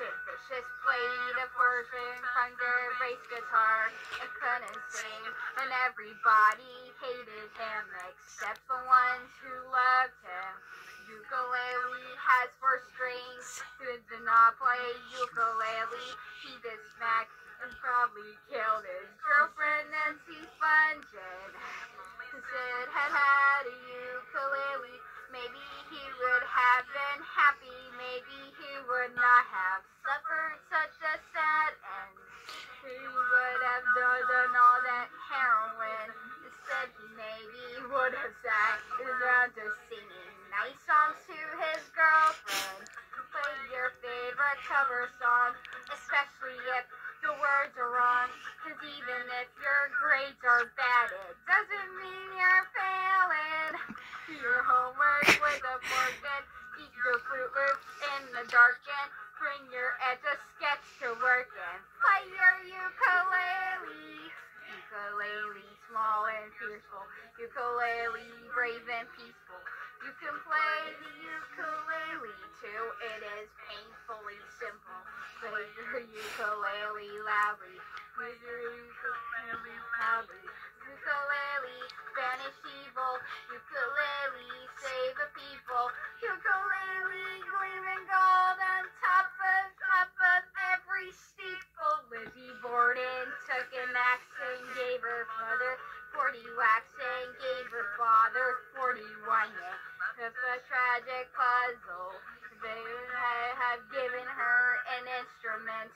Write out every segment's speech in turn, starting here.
just played a portion from bass guitar and couldn't sing. And everybody hated him except the ones who loved him. Ukulele has four strings. Who did not play ukulele? He did smack and probably killed his girlfriend Nancy Spungen. Sid had had a ukulele, maybe he would have been happy. Maybe he would not have just singing nice songs to his girlfriend. Play your favorite cover song, especially if the words are wrong. Cause even if your grades are bad, it doesn't mean you're failing. Do your homework with a fork eat your Fruit Loops in the dark and bring your a sketch to work and play your ukulele. Ukulele, small and fearful. Ukulele, brave and peaceful. You can play the ukulele too. It is painfully simple. Play your ukulele loudly. Play your ukulele loudly. Ukulele, banish evil. Ukulele, save the people. Ukulele, gleaming gold on top of top of every steeple. Lizzie Borden took an axe mother 40 whacks and gave her father 41 yanks. It's a tragic puzzle. They have given her an instrument.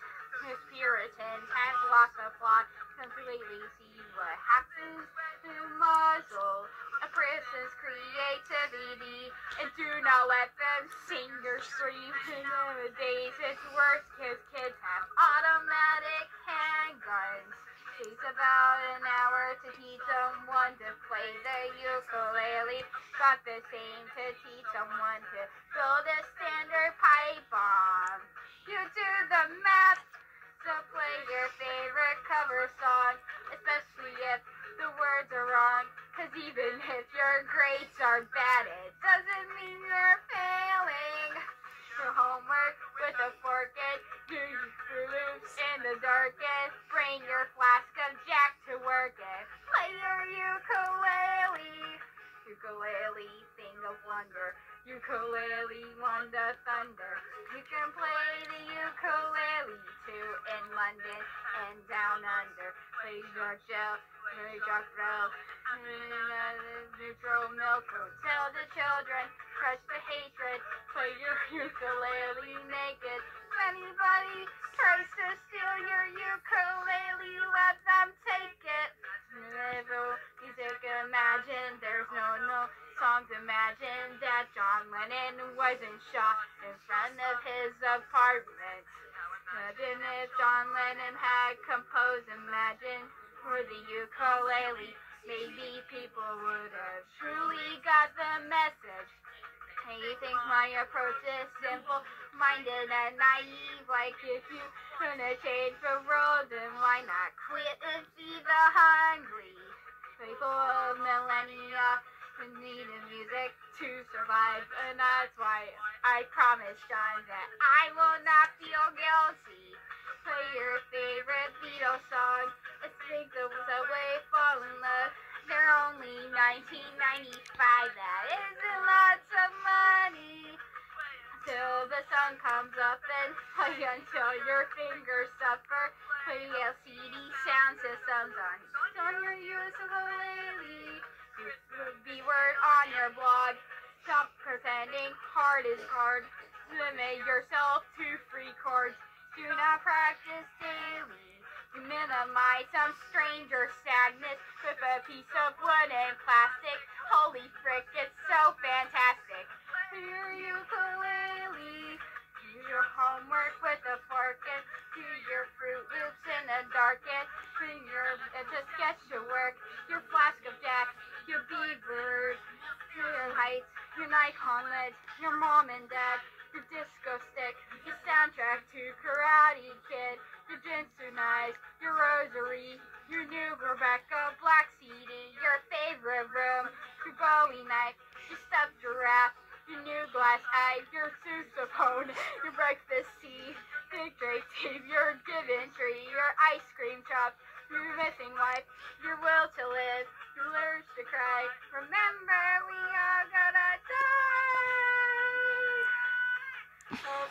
His Puritans have lost the plot. Completely see what happens to muzzle a person's creativity and do not let them sing or scream. Nowadays it's worse because kids have automatic. Takes about an hour to teach someone to play the ukulele. Got the same to teach someone to build a standard pipe bomb. You do the math, so play your favorite cover song, especially if the words are wrong. Cause even if your grades are bad, it doesn't Ukulele, wonder thunder. You can play the ukulele too in London and down under. Play your gel, play your grill. Neutral milk, tell the children, crush the hatred. Play your ukulele naked. If anybody tries to steal your ukulele, let them take it. Never music, imagine there's no no songs. Imagine that John Lennon wasn't shot in front of his apartment. Imagine if John Lennon had composed Imagine for the ukulele. Maybe people would have truly got the message. Hey, you think my approach is simple minded and naive? Like if you gonna change the world, then why not quit and feed the hungry? People of millennia need music to survive, and that's why I promise John that I will not feel guilty. Play your favorite Beatles song. Let's think the subway fall in love. They're only 1995. That isn't lots of money. Till the sun comes up and play until your fingers suffer. Play LCD Soundsystems on on your ukulele. B Stop pretending hard is hard. Limit yourself to free chords. Do not practice daily. You minimize some stranger sadness with a piece of wood and plastic. Holy frick, it's so fantastic. Your ukulele. Nikon lens, your mom and dad, your disco stick, your soundtrack to Karate Kid, your Ginsu knives, your rosary, your new Rebecca Black CD, your favorite room, your Bowie knife, your stuffed giraffe, your new glass eye, your sousaphone, your breakfast tea, Big great teeth, your Giving Tree, your ice cream chop, your missing wife, your will to live, your urge to cry. Remember, we are gonna Oh,